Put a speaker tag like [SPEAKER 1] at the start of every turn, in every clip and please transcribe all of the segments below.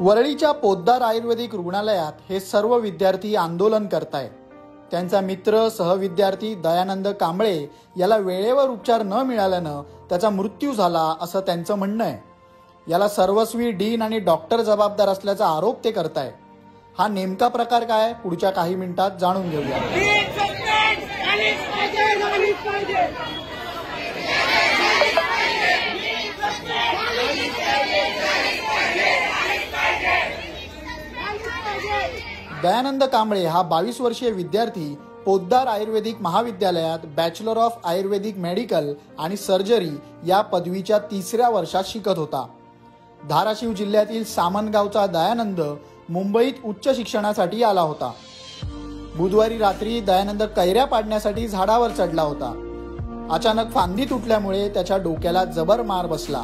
[SPEAKER 1] वरळीच्या पोद्दार आयुर्वेदिक रुग्णालयात हे सर्व विद्यार्थी आंदोलन करतायत त्यांचा मित्र सहविद्यार्थी दयानंद कांबळे याला वेळेवर उपचार न मिळाल्यानं त्याचा मृत्यू झाला असं त्यांचं म्हणणं आहे. याला सर्वस्वी डीन आणि डॉक्टर जबाबदार असल्याचा आरोप ते करतायत हा नेमका प्रकार काय पुढच्या काही मिनिटात जाणून घेऊया. दयानंद कांबळे हा बावीस वर्षीय विद्यार्थी पोद्दार आयुर्वेदिक महाविद्यालयात बॅचलर ऑफ आयुर्वेदिक मेडिकल आणि सर्जरी या पदवीच्या तिसऱ्या वर्षात शिकत होता. धाराशिव जिल्ह्यातील सामनगावचा दयानंद मुंबईत उच्च शिक्षणासाठी आला होता. बुधवारी रात्री दयानंद कैऱ्या पाडण्यासाठी झाडावर चढला होता. अचानक फांदी तुटल्यामुळे त्याच्या डोक्याला जबर मार बसला.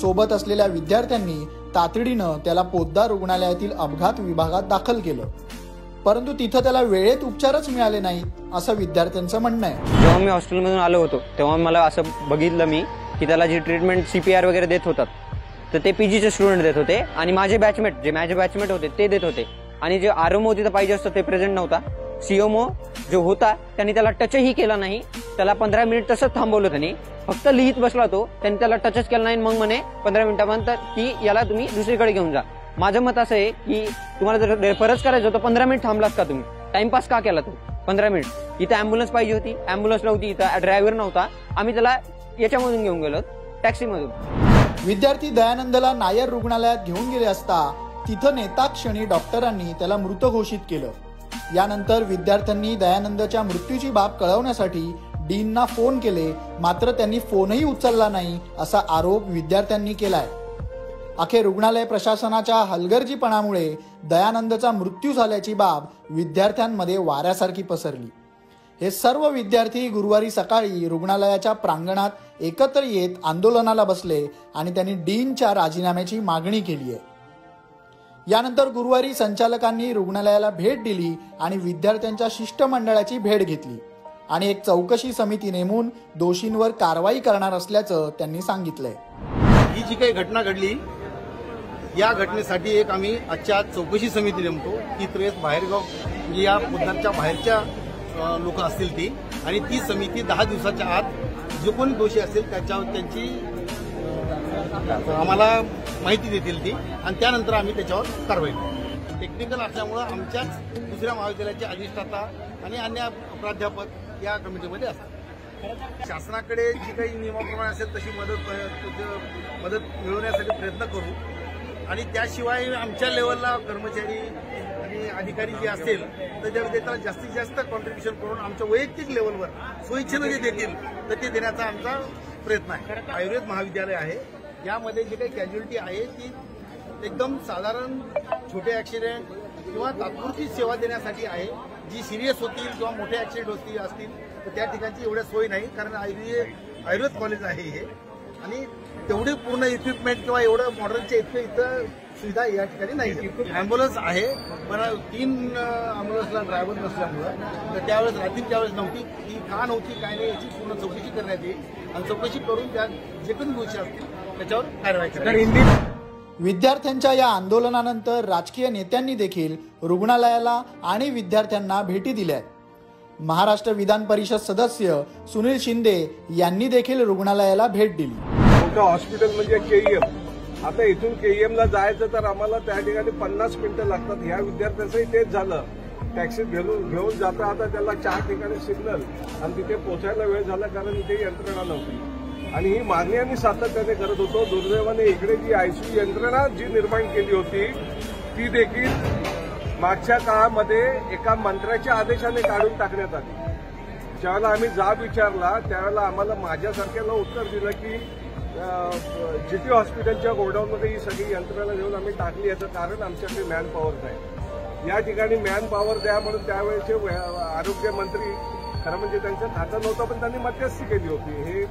[SPEAKER 1] सोबत असलेल्या विद्यार्थ्यांनी तातडीनं त्याला पोद्दार रुग्णालयातील अपघात विभागात दाखल केलं. परंतु तिथं त्याला वेळेत उपचारच मिळाले नाहीत असं विद्यार्थ्यांचं म्हणणं आहे.
[SPEAKER 2] जेव्हा मी हॉस्टेलमधून आलो होतो तेव्हा मला असं बघितलं मी की त्याला जी ट्रीटमेंट सी पी आर वगैरे देत होतात तर ते पीजीचे स्टुडंट देत होते आणि माझे बॅचमेट जे माझे बॅचमेट होते ते देत होते. आणि जे आरोमो तिथं पाहिजे असतं ते प्रेझेंट नव्हता. सीओमो जो होता त्यांनी त्याला टचही केला नाही. त्याला पंधरा मिनिट तसंच थांबवलं त्यांनी. फक्त लिहित बसला तो त्यांनी त्याला टचच केला नाही मग म्हणे पंधरा मिनिटानंतर की याला तुम्ही दुसरीकडे घेऊन जा. माझं मत असं आहे की तुम्हाला जर रेफरच करायचं होतं पंधरा मिनिट थांबलात का तुम्ही? टाइमपास का केला तू पंधरा मिनिट. इथं अँब्युलन्स पाहिजे होती. अँब्युलन्स नव्हती इथं ड्रायव्हर नव्हता. आम्ही त्याला याच्यामधून घेऊन गेलो टॅक्सीमधून
[SPEAKER 1] विद्यार्थी दयानंदला नायर रुग्णालयात घेऊन गेले असता तिथं नेता क्षणी डॉक्टरांनी त्याला मृत घोषित केलं. यानंतर विद्यार्थ्यांनी दयानंदच्या मृत्यूची बाब कळवण्यासाठी डीनना फोन केले मात्र त्यांनी फोनही उचलला नाही असा आरोप विद्यार्थ्यांनी केलाय. अखेर रुग्णालय प्रशासनाच्या हलगर्जीपणामुळे दयानंदचा मृत्यू झाल्याची बाब विद्यार्थ्यांमध्ये वाऱ्यासारखी पसरली. हे सर्व विद्यार्थी गुरुवारी सकाळी रुग्णालयाच्या प्रांगणात एकत्र येत आंदोलनाला बसले आणि त्यांनी डीनच्या राजीनाम्याची मागणी केली आहे यानंतर गुरुवारी संचालकांनी रुग्णालयाला भेट दिली आणि विद्यार्थ्यांच्या शिष्टमंडळाची भेट घेतली. आणि एक चौकशी समिती नेमून दोषींवर कारवाई करणार असल्याचं त्यांनी सांगितलंय.
[SPEAKER 3] ही जी काही घटना घडली या घटनेसाठी एक आम्ही आजच्या चौकशी समिती नेमतो. ती त्रेस बाहेरगाव म्हणजे या मुद्द्यांच्या बाहेरच्या लोक असतील ती. आणि ती समिती दहा दिवसाच्या आत जो कोणी दोषी असेल त्याच्यावर त्यांची आम्हाला माहिती देतील ती. आणि त्यानंतर आम्ही त्याच्यावर कारवाई करू. टेक्निकल असल्यामुळं आमच्याच दुसऱ्या महाविद्यालयाचे अधिष्ठाता आणि अन्य प्राध्यापक या कमिटीमध्ये असतात. शासनाकडे जी काही नियमाप्रमाणे असेल तशी मदत मदत मिळवण्यासाठी प्रयत्न करू. आणि त्याशिवाय आमच्या लेवलला कर्मचारी आणि अधिकारी जे असेल तर जर त्याला जास्तीत जास्त कॉन्ट्रीब्युशन करून आमच्या वैयक्तिक लेवलवर स्वइच्छेनं जे देतील तर ते देण्याचा आमचा प्रयत्न आहे. आयुर्वेद महाविद्यालय आहे. यामध्ये जी काही कॅज्युअलिटी आहे ती एकदम साधारण छोटे ॲक्सिडेंट किंवा तात्पुरती सेवा देण्यासाठी आहे. जी सिरियस होतील किंवा मोठे ॲक्सिडेंट होतील असतील तर त्या ठिकाणची एवढ्या सोय नाही. कारण आयुर्वेद आयुर्वेद कॉलेज आहे हे. आणि तेवढे पूर्ण इक्विपमेंट किंवा एवढं मॉडर्नच्या इतकं इथं सुविधा या ठिकाणी नाही अँब्युलन्स आहे पण तीन अँब्युलन्सला ड्रायव्हर नसल्यामुळं तर त्यावेळेस रात्री त्यावेळेस नव्हती. ती का नव्हती काय नाही याची पूर्ण चौकशी करण्यात येईल. आणि चौकशी करून त्या जे पण गोष्टी असतील त्याच्यावर कारवाई करण्यात
[SPEAKER 1] विद्यार्थ्यांच्या या आंदोलनानंतर राजकीय नेत्यांनी देखील रुग्णालयाला आणि विद्यार्थ्यांना भेटी दिल्या. महाराष्ट्र विधान परिषद सदस्य सुनील शिंदे यांनी देखील रुग्णालयाला भेट दिली.
[SPEAKER 4] मोठं हॉस्पिटल म्हणजे केईएम आता इथून केईएम ला जायचं तर आम्हाला त्या ठिकाणी पन्नास मिनिटं लागतात. ह्या विद्यार्थ्यांचंही तेच झालं. टॅक्सी घेऊन घेऊन जाता आता त्याला चार ठिकाणी सिग्नल आणि तिथे पोहोचायला वेळ झाला कारण इथे यंत्रणा नव्हती. आणि ही मागणी आम्ही सातत्याने करत होतो. दुर्दैवाने इकडे जी आयसीयू यंत्रणा जी निर्माण केली होती ती देखील मागच्या काळामध्ये एका मंत्र्याच्या आदेशाने काढून टाकण्यात आली. ज्यावेळेला आम्ही जाब विचारला त्यावेळेला आम्हाला माझ्यासारख्याला उत्तर दिलं की जीटी हॉस्पिटलच्या गोडाऊनमध्ये ही सगळी यंत्रणा घेऊन आम्ही टाकली याचं कारण आमच्याकडे मॅन पॉवर नाही. या ठिकाणी मॅन पॉवर द्या म्हणून त्यावेळेचे आरोग्यमंत्री खरं म्हणजे त्यांचं खातं नव्हतं पण त्यांनी मध्यस्थी केली होती. हे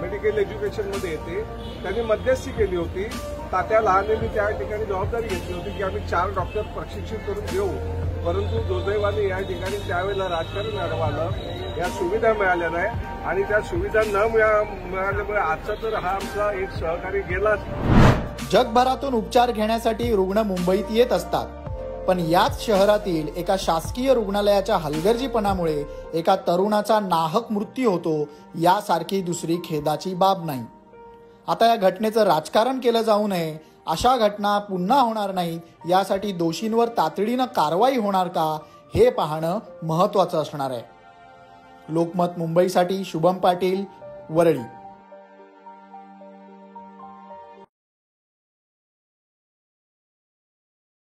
[SPEAKER 4] मेडिकल एज्युकेशनमध्ये येते. त्यांनी मध्यस्थी केली होती. तात्या लहानेंनी त्या ठिकाणी जबाबदारी घेतली होती की आम्ही चार डॉक्टर प्रशिक्षित करून देऊ. परंतु दुर्दैवाने या ठिकाणी त्यावेळेला राजकारण अडवालं या सुविधा मिळाल्या नाही आणि त्या सुविधा न मिळा- मिळाल्यामुळे आजचा तर हा आमचा एक सहकारी गेलाच.
[SPEAKER 1] जगभरातून उपचार घेण्यासाठी रुग्ण मुंबईत येत असतात. पण याच शहरातील एका शासकीय रुग्णालयाच्या हलगर्जीपणामुळे एका तरुणाचा नाहक मृत्यू होतो यासारखी दुसरी खेदाची बाब नाही. आता या घटनेचं राजकारण केलं जाऊ नये अशा घटना पुन्हा होणार नाहीत यासाठी दोषींवर तातडीनं कारवाई होणार का हे पाहणं महत्वाचं असणार आहे. लोकमत मुंबईसाठी शुभम पाटील वरळी.